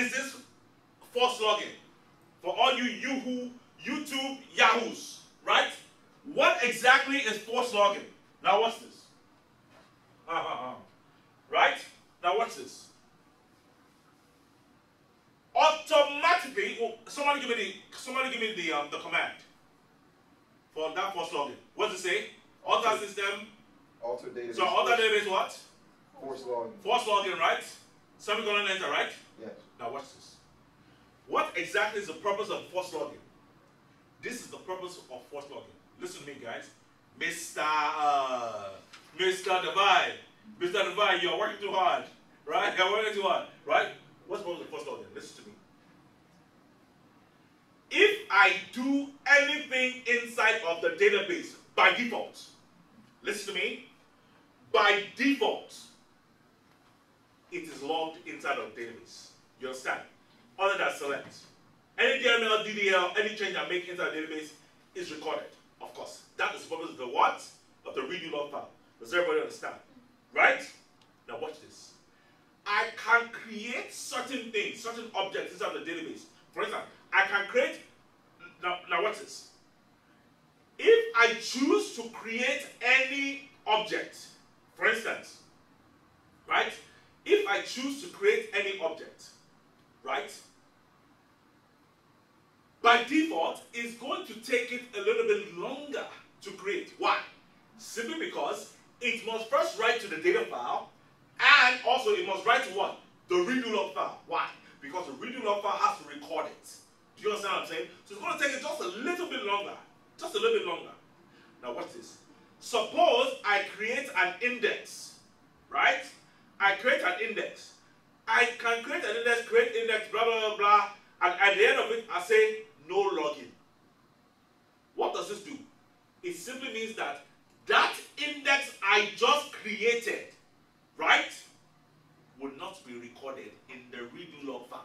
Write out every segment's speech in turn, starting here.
is this force logging? For all you Yahoo, YouTube Yahoos, right? What exactly is force logging? Now watch this. Uh, uh, uh. Right? Now watch this. Automatically, oh, somebody give me the somebody give me the um, the command for that force logging. What does it say? Alter system. Alter database. So alter database what? Force logging. Force logging, right? Semicolon enter, right? Yes. Now watch this. What exactly is the purpose of force logging? This is the purpose of force logging. Listen to me, guys. Mr. Uh, Mr. Divide. Mr. Divide, you're working too hard. Right? You're working too hard. Right? What's the purpose of force logging? Listen to me. If I do anything inside of the database by default, listen to me, by default, it is logged inside of database. You understand? Other than select. Any DML, DDL, any change I make inside the database is recorded, of course. That is the purpose of the what? Of the redo log file. Does everybody understand? Right? Now watch this. I can create certain things, certain objects inside the database. For instance, I can create, now, now watch this. If I choose to create any object, for instance, choose to create any object, right? By default, it's going to take it a little bit longer to create. Why? Simply because it must first write to the data file and also it must write to what? The redo log file. Why? Because the redo log file has to record it. Do you understand what I'm saying? So it's going to take it just a little bit longer. Just a little bit longer. Now watch this. Suppose I create an index, right? I create an index. I can create an index, create index, blah, blah, blah, blah, and at the end of it, I say no login. What does this do? It simply means that that index I just created, right, will not be recorded in the redo log file.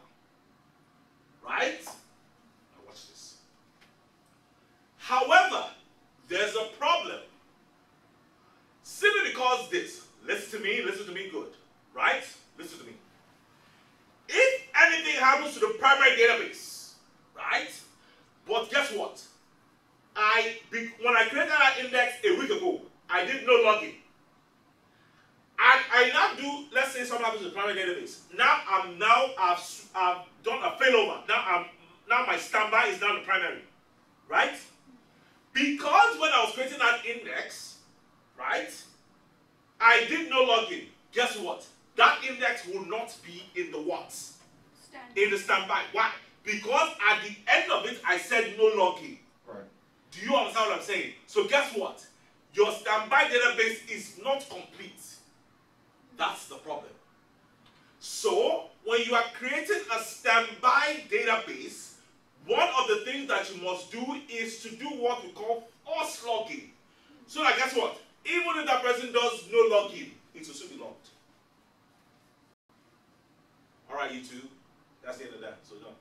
I did no logging. And I now do, let's say something happens to the primary database. Now I'm now I've, I've done a failover. Now I'm now my standby is now the primary. Right? Because when I was creating that index, right, I did no logging. Guess what? That index will not be in the what? Stand. In the standby. Why? Because at the end of it, I said no logging. Right. Do you understand what I'm saying? So guess what? Your standby database is not complete. That's the problem. So when you are creating a standby database, one of the things that you must do is to do what we call force logging. So that guess what? Even if that person does no logging, it will still be logged. All right, you two. That's the end of that. So done.